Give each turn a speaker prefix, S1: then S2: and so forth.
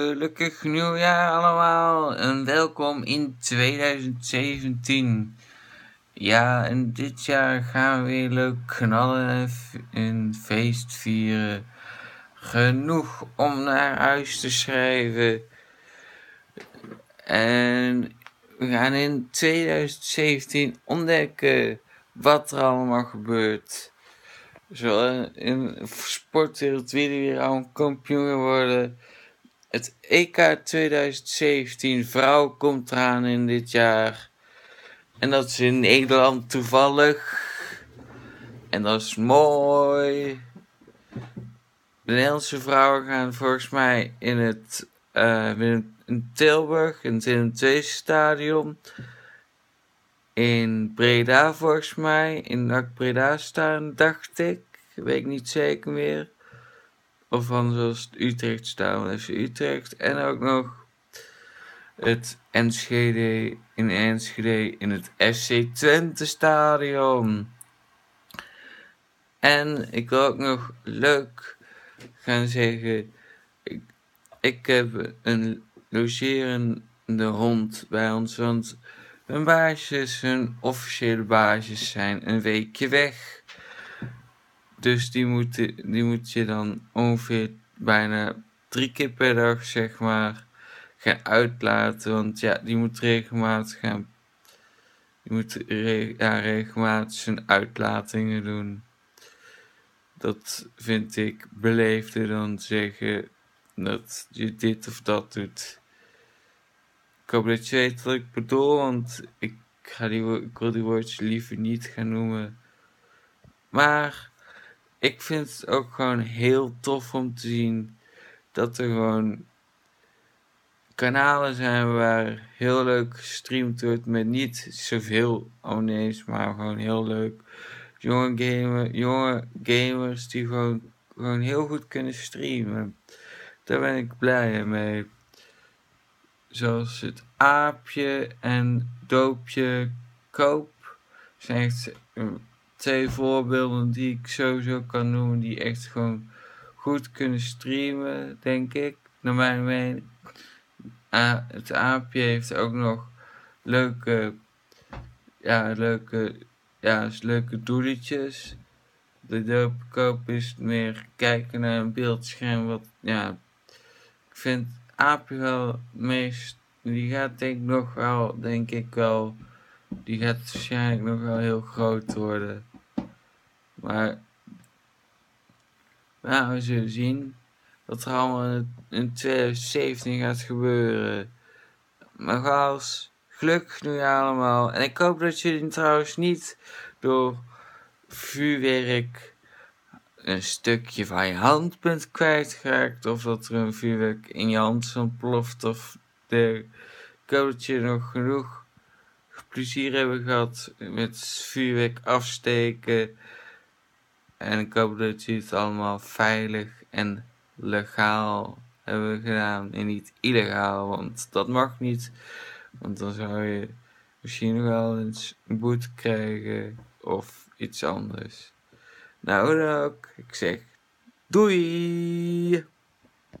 S1: Gelukkig nieuwjaar allemaal en welkom in 2017. Ja, en dit jaar gaan we weer leuk knallen en een feest vieren. Genoeg om naar huis te schrijven. En we gaan in 2017 ontdekken wat er allemaal gebeurt. Zo in sportwereld wie er weer al kampioen worden het EK 2017 vrouw komt eraan in dit jaar. En dat is in Nederland toevallig. En dat is mooi. De Nederlandse vrouwen gaan volgens mij in het uh, in Tilburg, in het tweede stadion. In Breda volgens mij, in Breda staan, dacht ik. Weet ik niet zeker meer. Of van zoals Utrecht staan, FC Utrecht. En ook nog het Enschede in Enschede in het FC Twente stadion. En ik wil ook nog leuk gaan zeggen. Ik, ik heb een logerende hond bij ons. Want hun baasjes, hun officiële baasjes zijn een weekje weg. Dus die moet, die moet je dan ongeveer bijna drie keer per dag, zeg maar, gaan uitlaten. Want ja, die moet regelmatig gaan. Die moet ja, regelmatig zijn uitlatingen doen. Dat vind ik beleefder dan zeggen dat je dit of dat doet. Ik hoop dat je weet wat ik bedoel, want ik, ga die, ik wil die woordjes liever niet gaan noemen. Maar ik vind het ook gewoon heel tof om te zien dat er gewoon kanalen zijn waar heel leuk gestreamd wordt met niet zoveel abonnees, maar gewoon heel leuk. Jonge, gamer, jonge gamers die gewoon, gewoon heel goed kunnen streamen. Daar ben ik blij mee. Zoals het aapje en doopje koop. Zijn echt twee voorbeelden die ik sowieso kan noemen, die echt gewoon goed kunnen streamen, denk ik, naar mijn mening. het aapje heeft ook nog leuke, ja, leuke, ja, leuke doeletjes. De doopkoop is meer kijken naar een beeldscherm, wat, ja, ik vind aapje wel meest, die gaat denk ik nog wel, denk ik wel, die gaat waarschijnlijk nog wel heel groot worden. Maar we zullen zien wat er allemaal in 2017 gaat gebeuren. Maar gaals, gelukkig nu allemaal. En ik hoop dat jullie trouwens niet door vuurwerk een stukje van je hand bent kwijtgeraakt. Of dat er een vuurwerk in je hand ontploft. Of de, ik hoop dat je nog genoeg plezier hebben gehad met vuurwerk afsteken. En ik hoop dat jullie het allemaal veilig en legaal hebben gedaan. En niet illegaal, want dat mag niet. Want dan zou je misschien nog wel eens een boete krijgen of iets anders. Nou dan ook, ik zeg doei!